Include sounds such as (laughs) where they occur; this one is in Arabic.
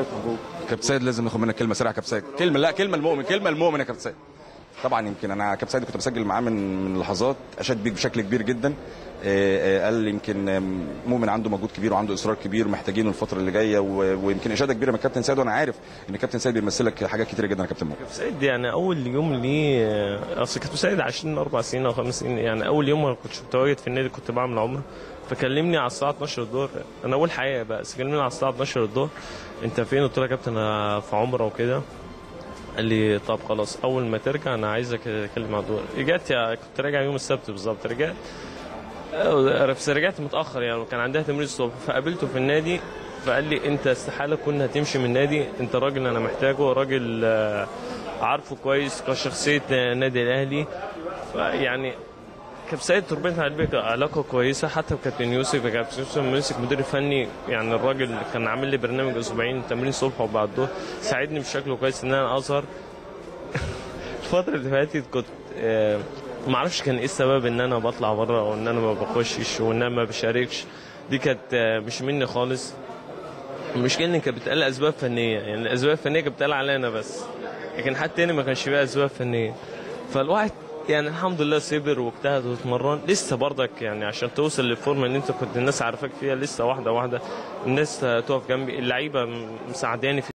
مبروك كابتن سيد لازم ناخد منك كلمة سريعة كابتن سيد كلمة لا كلمة المؤمن كلمة المؤمن يا كابتن سيد طبعا يمكن أنا كابتن سيد كنت بسجل معاه من من لحظات اشاد بيك بشكل كبير جدا. آه، آه، قال يمكن آم، مؤمن عنده مجهود كبير وعنده إصرار كبير محتاجينه الفترة اللي جاية ويمكن إشادة كبيرة من كابتن سيد وأنا عارف إن كابتن سيد بيمثلك حاجات كتيرة جدا يا كابتن مؤمن. سيد يعني أول يوم ليه آه، أصل كنت سيد عايشين أربع سنين أو خمس سنين. يعني أول يوم ما كنتش متواجد في النادي كنت بعمل عمرة. فكلمني على الساعة 12 الظهر. أنا أول حقيقه بس كلمني على الساعة 12 الظهر. أنت فين؟ قلت له يا كابتن أنا في عمرة وكده. قال لي طب خلاص أول ما ترجع أنا عايزك اكلم على الدور رجعت يا كنت راجع يوم السبت بالظبط رجعت. آه، بس رجعت متأخر يعني وكان عندها تمرين الصبح. فقابلته في النادي فقال لي أنت استحالة كنا هتمشي من النادي أنت راجل أنا محتاجه راجل آه، عارفه كويس كشخصية النادي الأهلي. يعني كابتن سيد تربيتنا على البيت علاقة كويسة. حتى بكابتن يوسف كابتن يوسف مسك مدير فني يعني الراجل كان عامل لي برنامج أسبوعين تمرين الصبح وبعد الظهر ساعدني بشكل كويس إن أنا أظهر. (laughs) الفترة اللي فاتت كنت آه، ما أعرفش كان إيه السبب إن أنا بطلع بره أو إن أنا ما بخشش وان أنا ما بشاركش. دي كانت آه، مش مني خالص. المشكلة إن كانت بتقال أسباب فنية. يعني الأسباب الفنية كانت بتقال عليا أنا بس لكن حد تاني ما كانش فيها أسباب فنية. فالواحد يعني الحمد لله صبر واجتهد واتمرن. لسه برضك يعني عشان توصل للفورمة اللي انت كنت الناس عارفاك فيها لسه واحدة واحدة الناس تقف جنبي. اللعيبة مساعداني في